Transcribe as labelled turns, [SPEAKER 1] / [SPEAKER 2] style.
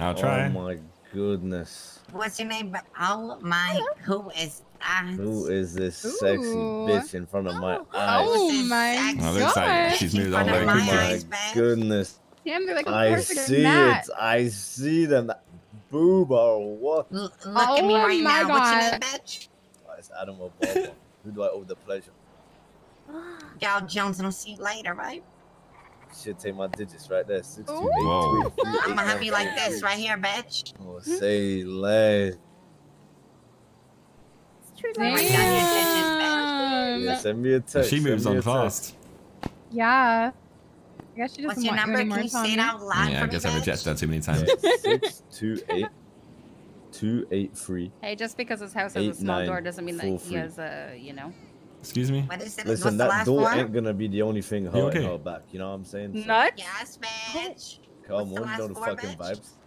[SPEAKER 1] I'll oh try.
[SPEAKER 2] Oh my goodness.
[SPEAKER 3] What's your name? Oh my, who is that?
[SPEAKER 2] Who is this sexy
[SPEAKER 4] Ooh.
[SPEAKER 2] bitch in front of my oh, eyes?
[SPEAKER 4] Oh
[SPEAKER 3] This
[SPEAKER 4] my
[SPEAKER 3] sexy
[SPEAKER 1] Oh, looks like
[SPEAKER 4] god.
[SPEAKER 1] she's moved
[SPEAKER 3] in
[SPEAKER 1] on
[SPEAKER 3] front
[SPEAKER 1] very
[SPEAKER 3] of my
[SPEAKER 1] quickly.
[SPEAKER 3] eyes,
[SPEAKER 2] my
[SPEAKER 3] man.
[SPEAKER 2] goodness.
[SPEAKER 4] Damn, they're like a
[SPEAKER 2] I
[SPEAKER 4] perfect
[SPEAKER 2] see
[SPEAKER 4] match.
[SPEAKER 2] it. I see them. That boob or what?
[SPEAKER 3] L- look at me
[SPEAKER 4] Oh
[SPEAKER 3] right
[SPEAKER 4] my
[SPEAKER 3] now. What's your
[SPEAKER 4] God.
[SPEAKER 3] name, bitch?
[SPEAKER 2] Oh, It's Adam Obama. Who do I owe the pleasure?
[SPEAKER 3] Gal Jones, and I'll see you later, right?
[SPEAKER 2] Should take my digits right there. Six, two,
[SPEAKER 4] Ooh.
[SPEAKER 2] eight,
[SPEAKER 1] Whoa.
[SPEAKER 2] two, three,
[SPEAKER 3] I'm gonna have you like this right here, bitch.
[SPEAKER 2] Oh, say less.
[SPEAKER 3] Write down your digits,
[SPEAKER 4] Damn.
[SPEAKER 2] Yeah, send me a text.
[SPEAKER 1] She moves on fast.
[SPEAKER 4] Yeah. I guess she doesn't
[SPEAKER 3] What's your
[SPEAKER 4] want
[SPEAKER 3] number?
[SPEAKER 4] you
[SPEAKER 3] Can you say it out loud
[SPEAKER 1] Yeah,
[SPEAKER 3] for
[SPEAKER 1] I guess
[SPEAKER 3] me,
[SPEAKER 1] I
[SPEAKER 3] bitch?
[SPEAKER 1] rejected that too many times.
[SPEAKER 2] Yeah, six, two, eight, two, eight, three.
[SPEAKER 5] Hey, just because his house has
[SPEAKER 2] Eight,
[SPEAKER 5] a small
[SPEAKER 2] nine,
[SPEAKER 5] door doesn't mean that he
[SPEAKER 2] free.
[SPEAKER 5] has a, you know.
[SPEAKER 1] Excuse me.
[SPEAKER 3] What is it?
[SPEAKER 2] Listen,
[SPEAKER 3] What's
[SPEAKER 2] that door
[SPEAKER 3] one?
[SPEAKER 2] ain't gonna be the only thing holding
[SPEAKER 1] okay?
[SPEAKER 2] her back. You know what I'm saying? So,
[SPEAKER 5] Nuts?
[SPEAKER 3] Yes, bitch.
[SPEAKER 2] Come
[SPEAKER 3] What's
[SPEAKER 2] on, you know the fucking
[SPEAKER 3] bitch?
[SPEAKER 2] vibes.